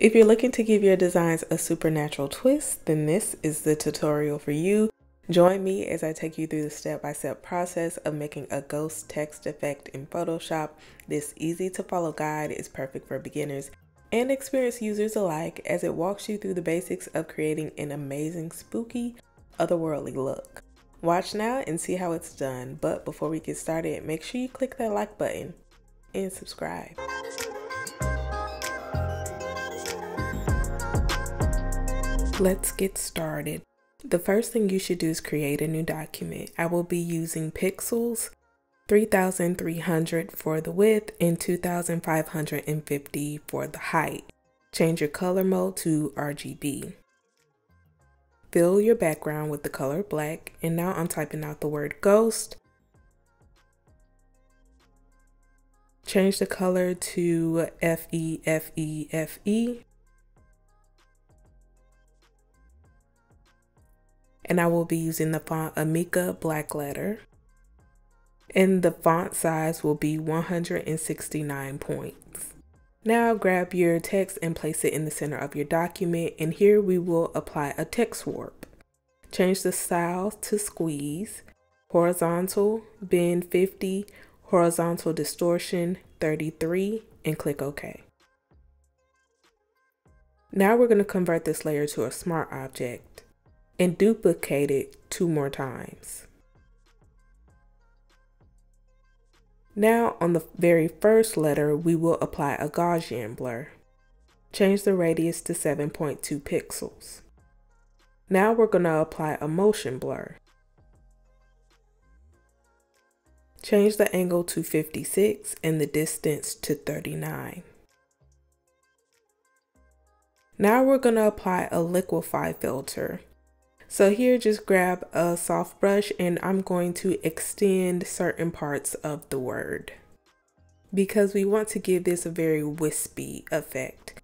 If you're looking to give your designs a supernatural twist, then this is the tutorial for you. Join me as I take you through the step-by-step -step process of making a ghost text effect in Photoshop. This easy to follow guide is perfect for beginners and experienced users alike as it walks you through the basics of creating an amazing, spooky, otherworldly look. Watch now and see how it's done, but before we get started, make sure you click that like button and subscribe. Let's get started. The first thing you should do is create a new document. I will be using pixels 3300 for the width and 2550 for the height. Change your color mode to RGB. Fill your background with the color black and now I'm typing out the word ghost. Change the color to FE, FE, FE. And I will be using the font Amika Black Letter. And the font size will be 169 points. Now grab your text and place it in the center of your document and here we will apply a text warp. Change the style to squeeze, horizontal, bend 50, horizontal distortion 33 and click OK. Now we're going to convert this layer to a smart object and duplicate it two more times. Now on the very first letter, we will apply a Gaussian blur. Change the radius to 7.2 pixels. Now we're going to apply a motion blur. Change the angle to 56 and the distance to 39. Now we're going to apply a liquify filter so here just grab a soft brush and I'm going to extend certain parts of the word because we want to give this a very wispy effect.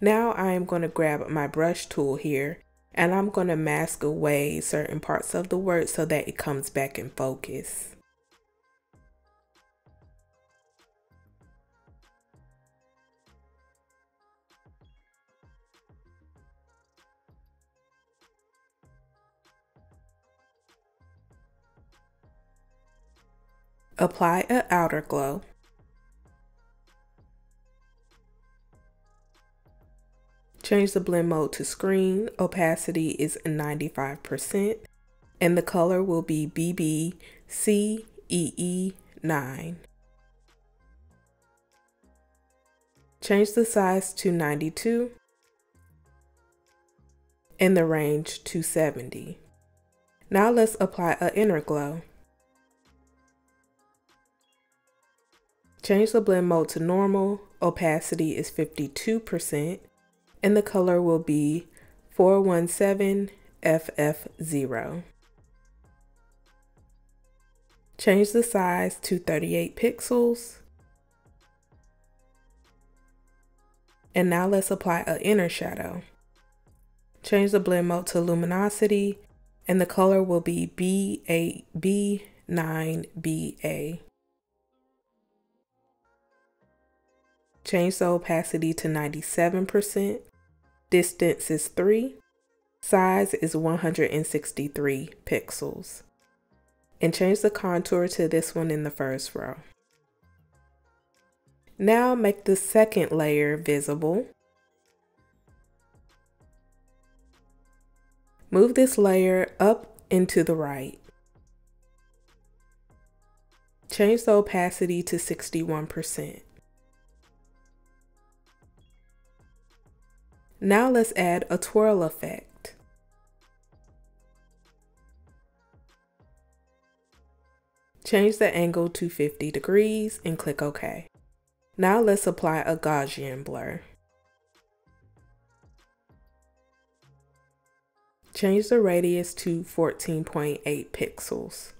Now I am going to grab my brush tool here and I'm going to mask away certain parts of the word so that it comes back in focus. Apply an outer glow. Change the blend mode to screen. Opacity is 95%. And the color will be BBCEE9. Change the size to 92 and the range to 70. Now let's apply an inner glow. Change the blend mode to normal. Opacity is 52% and the color will be 417FF0. Change the size to 38 pixels. And now let's apply an inner shadow. Change the blend mode to luminosity and the color will be B8B9BA. Change the opacity to 97% Distance is 3. Size is 163 pixels. And change the contour to this one in the first row. Now make the second layer visible. Move this layer up into the right. Change the opacity to 61%. Now let's add a twirl effect. Change the angle to 50 degrees and click OK. Now let's apply a Gaussian blur. Change the radius to 14.8 pixels.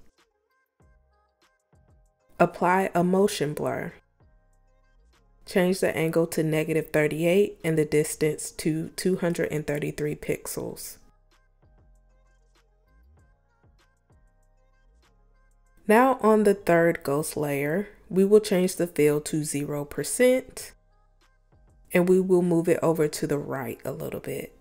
Apply a motion blur. Change the angle to negative 38 and the distance to 233 pixels. Now on the third ghost layer, we will change the fill to 0% and we will move it over to the right a little bit.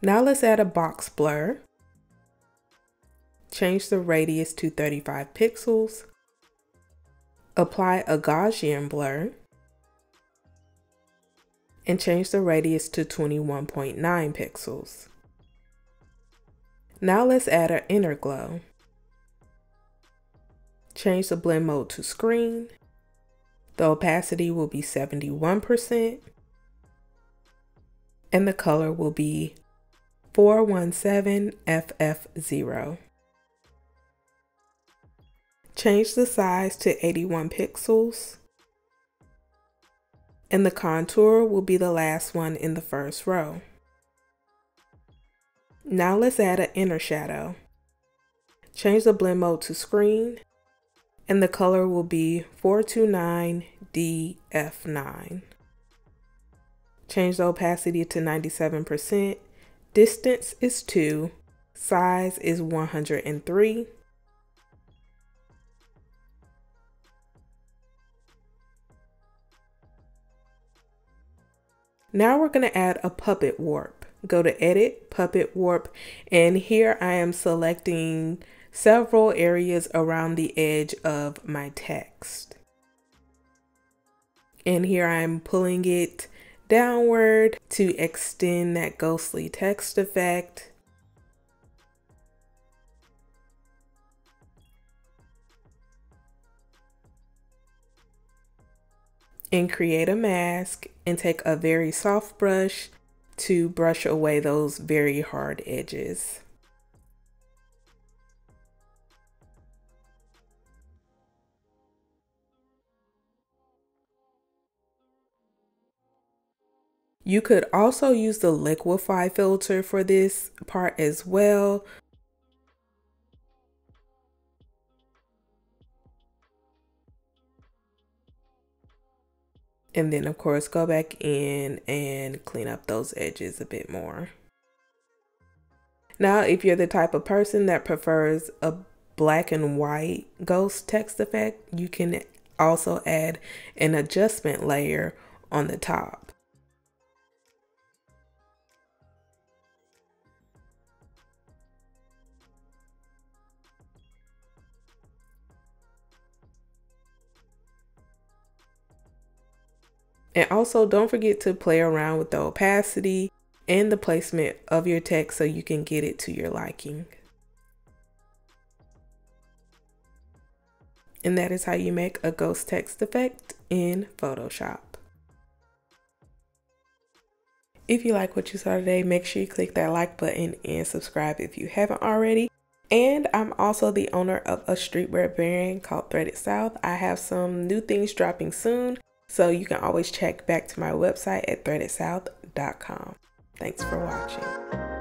Now let's add a box blur. Change the radius to 35 pixels. Apply a Gaussian blur and change the radius to 21.9 pixels. Now let's add our inner glow. Change the blend mode to screen. The opacity will be 71% and the color will be 417FF0. Change the size to 81 pixels and the contour will be the last one in the first row. Now let's add an inner shadow. Change the blend mode to screen and the color will be 429DF9. Change the opacity to 97%, distance is 2, size is 103, Now we're going to add a puppet warp. Go to edit, puppet warp, and here I am selecting several areas around the edge of my text. And here I'm pulling it downward to extend that ghostly text effect. and create a mask and take a very soft brush to brush away those very hard edges. You could also use the liquify filter for this part as well, And then of course go back in and clean up those edges a bit more. Now, if you're the type of person that prefers a black and white ghost text effect, you can also add an adjustment layer on the top. And also don't forget to play around with the opacity and the placement of your text so you can get it to your liking. And that is how you make a ghost text effect in Photoshop. If you like what you saw today, make sure you click that like button and subscribe if you haven't already. And I'm also the owner of a streetwear brand called Threaded South. I have some new things dropping soon. So you can always check back to my website at threadedsouth.com. Thanks for watching.